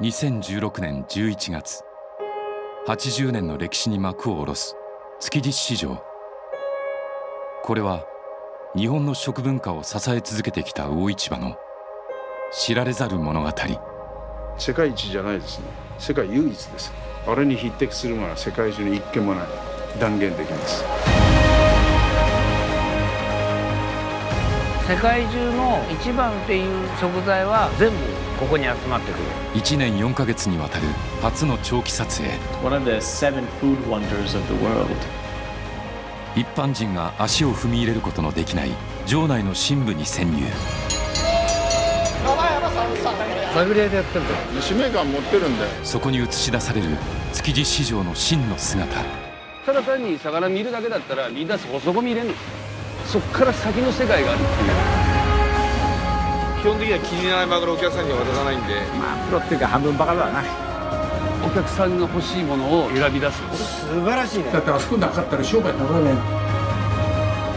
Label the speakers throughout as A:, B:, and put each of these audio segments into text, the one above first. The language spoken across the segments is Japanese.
A: 2016年11月。80年の歴史に幕を下ろす。築地市場これは日本の食文化を支え続けてきた魚市場の知られざる物語。
B: 世界一じゃないですね。世界唯一です。あれに匹敵するものは世界中に一軒もない。断言できます。
C: 世界中の一番っていう食材は全部ここに集まってくる。
A: 1年4ヶ月にわたる初の長期撮影。
D: One of the seven food wonders of the world.
A: 一般人が足を踏み入れることのできない城内の深部に潜入。
C: 探り合いでやってるんだ
B: 使命感持ってるんで
A: そこに映し出される築地市場の真の姿。
E: ただ単に魚見るだけだったらみんなそこそこ見れんのそっから先の世界があるっていう
F: 基本的には気に入らないマグロをお客さんには渡さないんで
C: まあプロっていうか半分バカだな
E: お客さんが欲しいものを選び出す
C: 素晴らしいね
G: だってあそこなかったら商売ならない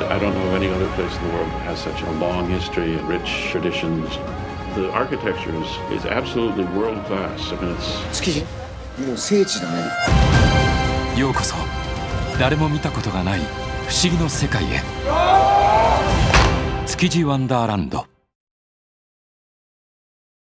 H: I don't know of any other place in the world that has such a long history and rich traditions. The architecture is, is absolutely world class. I mean, it's
G: 築地もう聖地だね
A: ようこそ誰も見たことがない不思議の世界へ。築地ワンダーランド。